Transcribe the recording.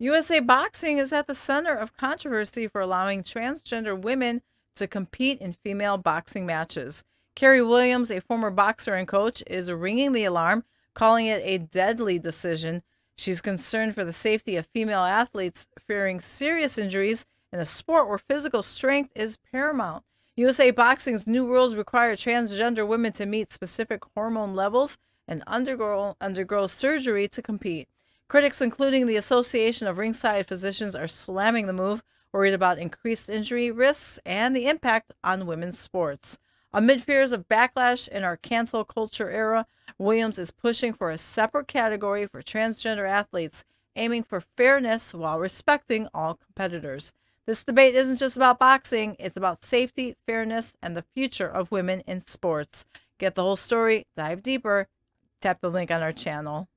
USA Boxing is at the center of controversy for allowing transgender women to compete in female boxing matches. Cary Williams, a former boxer and coach, is ringing the alarm, calling it a deadly decision. She's concerned for the safety of female athletes, fearing serious injuries in a sport where physical strength is paramount. USA Boxing's new rules require transgender women to meet specific hormone levels and undergo, undergo surgery to compete. Critics, including the Association of Ringside Physicians, are slamming the move, worried about increased injury risks and the impact on women's sports. Amid fears of backlash in our cancel culture era, Williams is pushing for a separate category for transgender athletes, aiming for fairness while respecting all competitors. This debate isn't just about boxing, it's about safety, fairness, and the future of women in sports. Get the whole story, dive deeper, tap the link on our channel.